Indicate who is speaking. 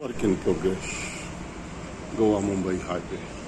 Speaker 1: Work in progress. Goa Mumbai Highway.